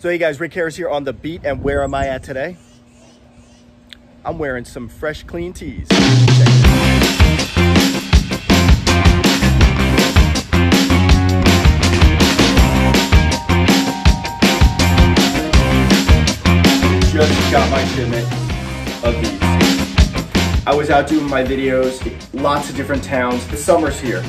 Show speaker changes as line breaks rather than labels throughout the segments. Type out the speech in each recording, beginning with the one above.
So hey guys, Rick Harris here on The Beat, and where am I at today? I'm wearing some fresh, clean tees. Just got my shipment of these. I was out doing my videos, lots of different towns. The summer's here,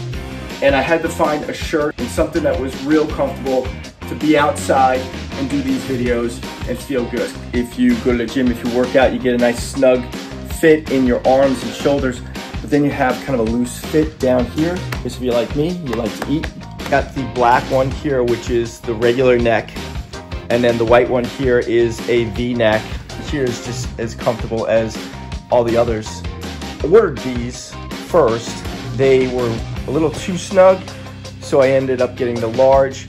and I had to find a shirt and something that was real comfortable to be outside and do these videos and feel good. If you go to the gym, if you work out, you get a nice snug fit in your arms and shoulders, but then you have kind of a loose fit down here. Because if you're like me, you like to eat. Got the black one here, which is the regular neck, and then the white one here is a V-neck. Here is just as comfortable as all the others. I ordered these first. They were a little too snug, so I ended up getting the large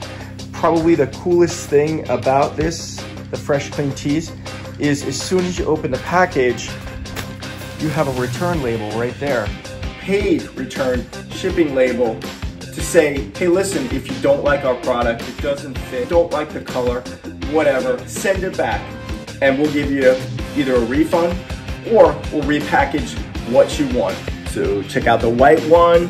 probably the coolest thing about this, the Fresh Clean Tees, is as soon as you open the package, you have a return label right there. Paid return shipping label to say, hey listen, if you don't like our product, it doesn't fit, don't like the color, whatever, send it back and we'll give you either a refund or we'll repackage what you want. So check out the white one.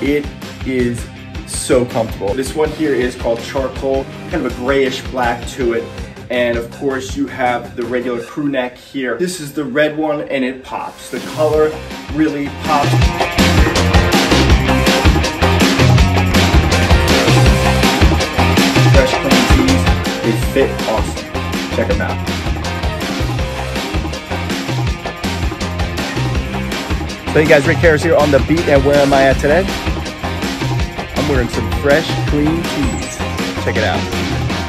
It is so comfortable. This one here is called charcoal, kind of a grayish black to it. And of course you have the regular crew neck here. This is the red one and it pops. The color really pops. Fresh clean tees, they fit awesome. Check them out. So hey guys, Rick Harris here on The Beat and where am I at today? Wearing some fresh, clean tees. Check it out.